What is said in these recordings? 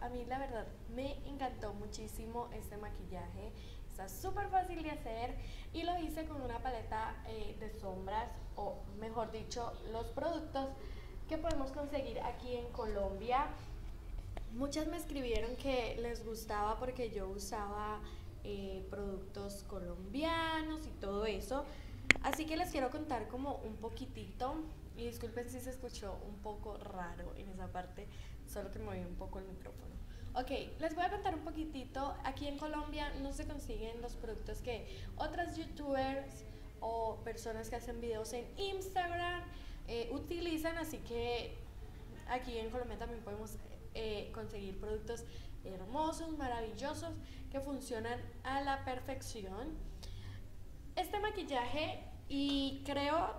A mí la verdad me encantó muchísimo este maquillaje. Está súper fácil de hacer y lo hice con una paleta eh, de sombras o mejor dicho los productos que podemos conseguir aquí en Colombia. Muchas me escribieron que les gustaba porque yo usaba eh, productos colombianos y todo eso. Así que les quiero contar como un poquitito y disculpen si se escuchó un poco raro en esa parte, solo que moví un poco el micrófono. Ok, les voy a contar un poquitito. Aquí en Colombia no se consiguen los productos que otras youtubers o personas que hacen videos en Instagram eh, utilizan, así que aquí en Colombia también podemos eh, conseguir productos hermosos, maravillosos, que funcionan a la perfección. Este maquillaje y creo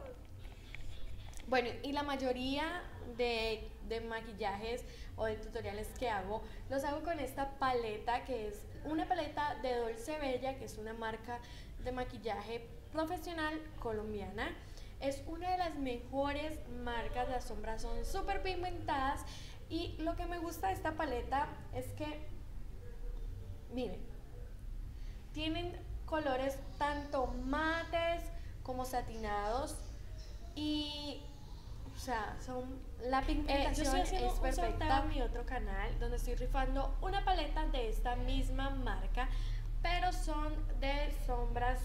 bueno, y la mayoría de, maquillajes o de tutoriales que hago, los hago con esta paleta que es una paleta de Dolce Bella, que es una marca de maquillaje profesional colombiana. Es una de las mejores marcas, las sombras son súper pigmentadas y lo que me gusta de esta paleta es que, miren, tienen colores tanto mates como satinados y o sea, son la pigmentación eh, es perfecta. mi otro canal donde estoy rifando una paleta de esta misma marca, pero son de sombras,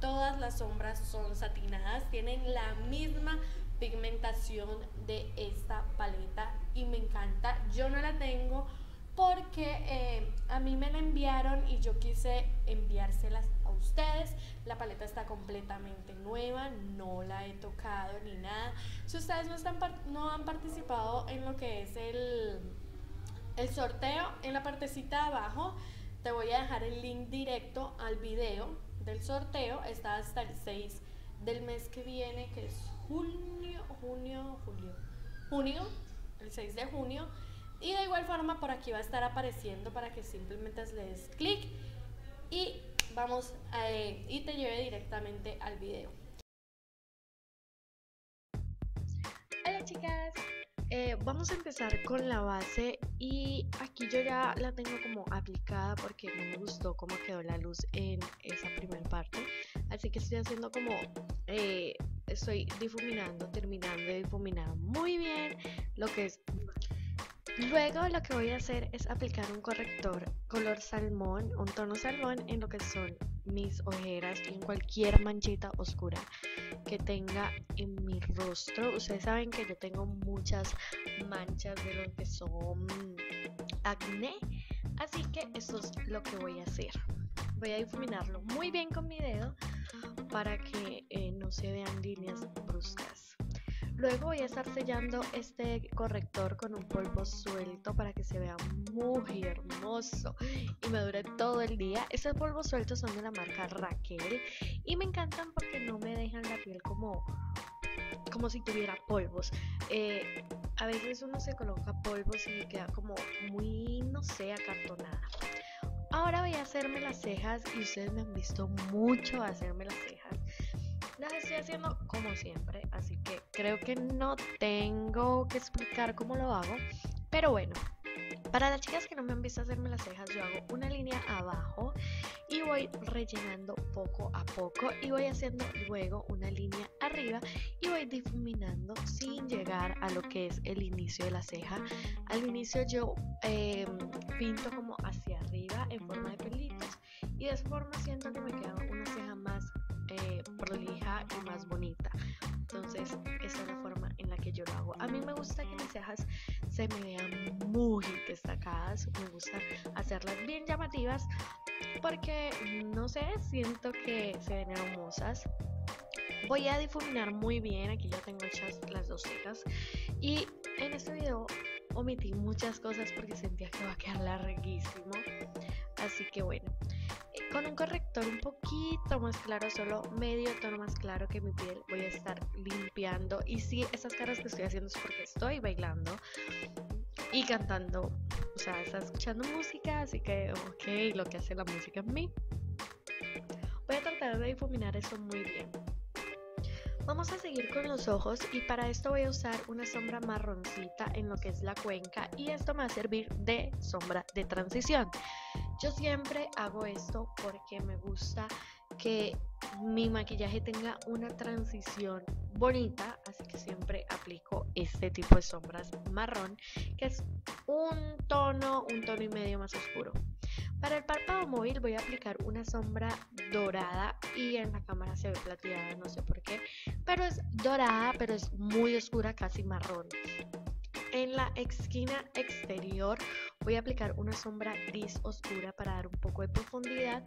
todas las sombras son satinadas, tienen la misma pigmentación de esta paleta y me encanta. Yo no la tengo porque eh, a mí me la enviaron y yo quise enviárselas a ustedes. La paleta está completamente nueva, no la he tocado ni nada. Si ustedes no, están, no han participado en lo que es el, el sorteo, en la partecita de abajo te voy a dejar el link directo al video del sorteo. Está hasta el 6 del mes que viene, que es junio, junio, julio. Junio, el 6 de junio. Y de igual forma por aquí va a estar apareciendo para que simplemente le des clic y vamos a, eh, y te lleve directamente al video. Hola chicas, eh, vamos a empezar con la base y aquí yo ya la tengo como aplicada porque no me gustó cómo quedó la luz en esa primera parte así que estoy haciendo como eh, estoy difuminando terminando de difuminar muy bien lo que es Luego lo que voy a hacer es aplicar un corrector color salmón, un tono salmón en lo que son mis ojeras y en cualquier manchita oscura que tenga en mi rostro. Ustedes saben que yo tengo muchas manchas de lo que son acné, así que eso es lo que voy a hacer. Voy a difuminarlo muy bien con mi dedo para que eh, no se vean líneas bruscas. Luego voy a estar sellando este corrector con un polvo suelto para que se vea muy hermoso y me dure todo el día. Estos polvos sueltos son de la marca Raquel y me encantan porque no me dejan la piel como, como si tuviera polvos. Eh, a veces uno se coloca polvos y queda como muy, no sé, acartonada. Ahora voy a hacerme las cejas y ustedes me han visto mucho hacerme las cejas las estoy haciendo como siempre, así que creo que no tengo que explicar cómo lo hago, pero bueno. Para las chicas que no me han visto hacerme las cejas, yo hago una línea abajo y voy rellenando poco a poco y voy haciendo luego una línea arriba y voy difuminando sin llegar a lo que es el inicio de la ceja. Al inicio yo em, pinto como hacia arriba en forma de pelitos y de esa forma siento que me queda una eh, prolija y más bonita. Entonces, esa es la forma en la que yo lo hago. A mí me gusta que mis cejas se me vean muy destacadas. Me gusta hacerlas bien llamativas porque, no sé, siento que se ven hermosas. Voy a difuminar muy bien. Aquí ya tengo hechas las dos cejas. Y en este video omití muchas cosas porque sentía que va a quedar larguísimo. Así que bueno, con un corrector un poquito más claro, solo medio tono más claro que mi piel, voy a estar limpiando. Y sí, esas caras que estoy haciendo es porque estoy bailando y cantando. O sea, está escuchando música, así que, ok, lo que hace la música en mí. Voy a tratar de difuminar eso muy bien. Vamos a seguir con los ojos y para esto voy a usar una sombra marroncita en lo que es la cuenca y esto me va a servir de sombra de transición. Yo siempre hago esto porque me gusta que mi maquillaje tenga una transición bonita, así que siempre aplico este tipo de sombras marrón, que es un tono, un tono y medio más oscuro. Para el párpado móvil voy a aplicar una sombra dorada y en la cámara se ve plateada, no sé por qué, pero es dorada, pero es muy oscura, casi marrón. En la esquina exterior voy a aplicar una sombra gris oscura para dar un poco de profundidad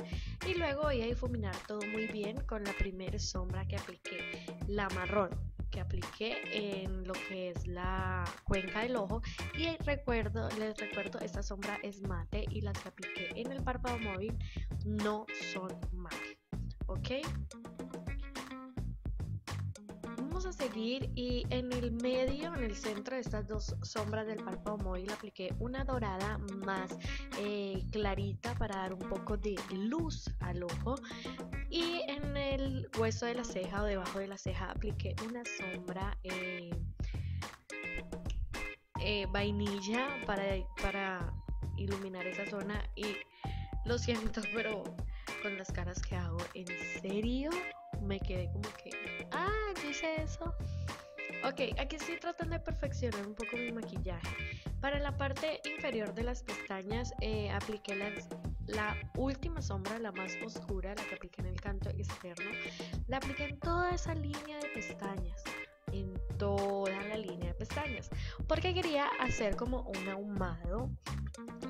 y luego voy a difuminar todo muy bien con la primera sombra que apliqué, la marrón que apliqué en lo que es la cuenca del ojo y recuerdo, les recuerdo, esta sombra es mate y las que apliqué en el párpado móvil no son mate, ¿ok? A seguir y en el medio, en el centro de estas dos sombras del párpado móvil apliqué una dorada más eh, clarita para dar un poco de luz al ojo y en el hueso de la ceja o debajo de la ceja apliqué una sombra eh, eh, vainilla para, para iluminar esa zona. Y lo siento, pero con las caras que hago, ¿en serio? Me quedé como que, hice eso. Ok, aquí estoy tratando de perfeccionar un poco mi maquillaje. Para la parte inferior de las pestañas eh, apliqué la última sombra, la más oscura, la que apliqué en el canto externo, la apliqué en toda esa línea de pestañas, en toda la línea de pestañas, porque quería hacer como un ahumado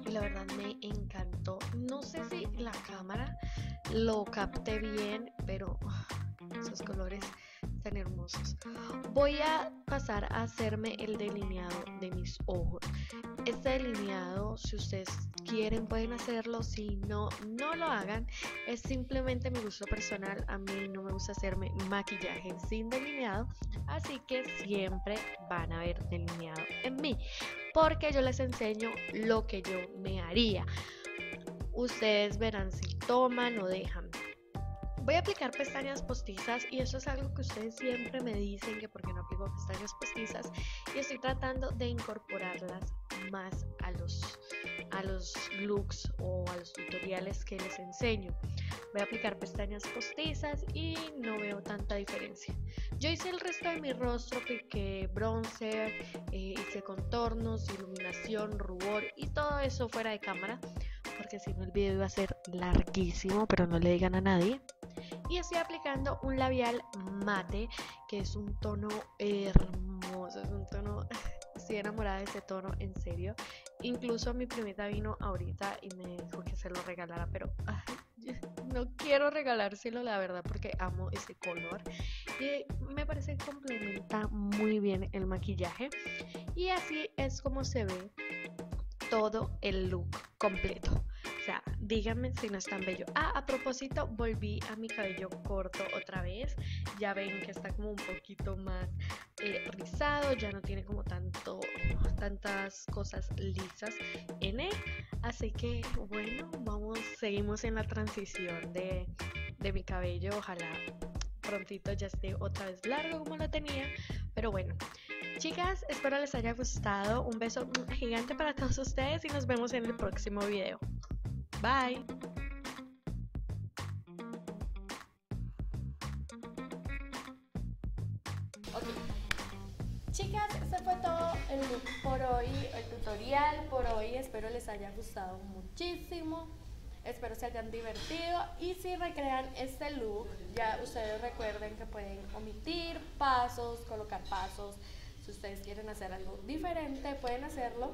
y la verdad me encantó. No sé si la cámara lo capté bien, pero ah, esos colores hermosos. Voy a pasar a hacerme el delineado de mis ojos. Este delineado, si ustedes quieren, pueden hacerlo. Si no, no lo hagan. Es simplemente mi gusto personal. A mí no me gusta hacerme maquillaje sin delineado. Así que siempre van a ver delineado en mí. Porque yo les enseño lo que yo me haría. Ustedes verán si toman o dejan Voy a aplicar pestañas postizas y eso es algo que ustedes siempre me dicen que porque no aplico pestañas postizas y estoy tratando de incorporarlas más a los, a los looks o a los tutoriales que les enseño. Voy a aplicar pestañas postizas y no veo tanta diferencia. Yo hice el resto de mi rostro, apliqué bronzer, eh, hice contornos, iluminación, rubor y todo eso fuera de cámara porque si no el video iba a ser larguísimo, pero no le digan a nadie y estoy aplicando un labial mate que es un tono hermoso, es un tono, estoy enamorada de ese tono, en serio. Incluso mi primita vino ahorita y me dijo que se lo regalara, pero no quiero regalárselo, la verdad, porque amo ese color. Y me parece que complementa muy bien el maquillaje. Y así es como se ve todo el look completo. Díganme si no es tan bello. Ah, a propósito, volví a mi cabello corto otra vez. Ya ven que está como un poquito más eh, rizado, ya no tiene como tanto, tantas cosas lisas en él. Así que bueno, vamos, seguimos en la transición de, de mi cabello. Ojalá prontito ya esté otra vez largo como lo tenía. Pero bueno, chicas, espero les haya gustado. Un beso gigante para todos ustedes y nos vemos en el próximo video. Bye. Chicas, ese fue todo el look por hoy, el tutorial por hoy. Espero les haya gustado muchísimo. Espero se hayan divertido y si recrean este look, ya ustedes recuerden que pueden omitir pasos, colocar pasos. Si ustedes quieren hacer algo diferente, pueden hacerlo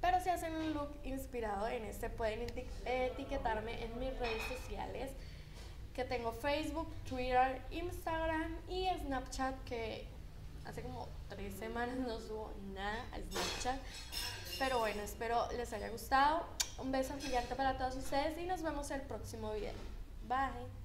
pero si hacen un look inspirado en este, pueden etiquetarme en mis redes sociales, que tengo Facebook, Twitter, Instagram y Snapchat, que hace como tres semanas no subo nada a Snapchat. Pero bueno, espero les haya gustado. Un beso gigante para todos ustedes y nos vemos el próximo video. Bye.